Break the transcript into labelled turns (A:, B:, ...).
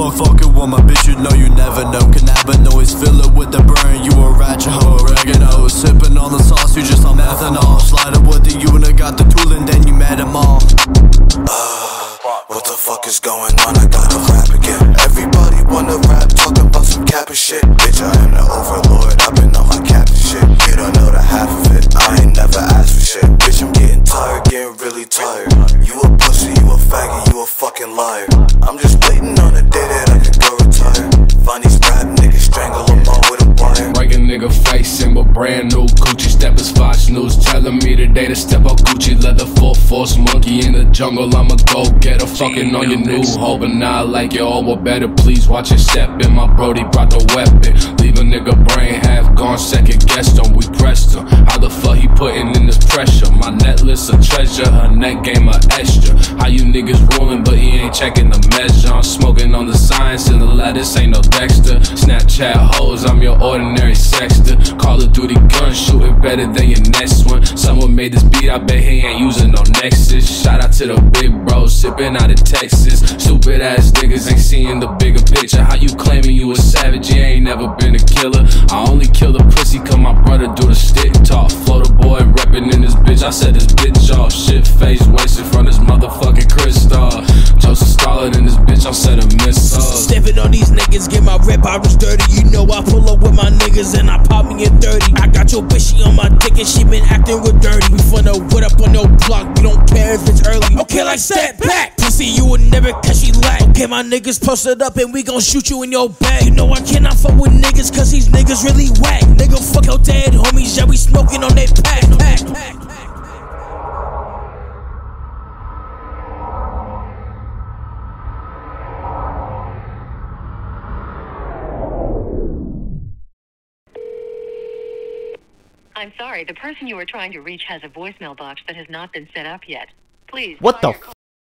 A: fuck fucking with my bitch, you know you never know. Cannabinoids, fill it with the burn, you a ratchet hoe, oregano. Sipping on the sauce, you just on methanol. Slide up with the unit, got the tool, and then you met them all.
B: Uh, what the fuck is going on? I gotta rap again. Everybody wanna rap, talking about some cap and shit. Bitch, I am the overlord.
C: Gucci steppers Fox News telling me today to step up Gucci leather full force monkey in the jungle. I'ma go get a fucking on your new hoe. But now I like it all but better please watch your step. In my brody brought the weapon. Leave a nigga brain half gone second guessed him. We pressed him. How the fuck he putting in this pressure? My necklace a treasure. Her neck game a extra. How you niggas rolling but he ain't checking the measure. I'm smoking on the science and the lettuce ain't no Dexter. Snapchat hoes I'm your ordinary sexter Call of Duty gun shooting better than your next one. Someone made this beat I bet he ain't using no Nexus. Shout out to the big bros sipping out of Texas. Stupid ass niggas ain't seeing the bigger picture. How you claiming you a savage? You ain't never been a killer. I only kill the pussy cause my brother do the stick talk. Flow the boy reppin' in this bitch. I said
D: on these niggas, get my rep iris dirty. You know I pull up with my niggas and I pop me a 30. I got your bitch, she on my dick and she been acting real dirty. We finna what up on your block, we don't care if it's early. Okay, like step back. Pussy, you would never catch me lack. Okay, my niggas posted up and we gon' shoot you in your back. You know I cannot fuck with niggas cause these niggas really whack. Nigga, fuck your dead homies, yeah, we smoking on that pack.
E: I'm sorry, the person you are trying to reach has a voicemail box that has not been set up yet. Please.
F: What the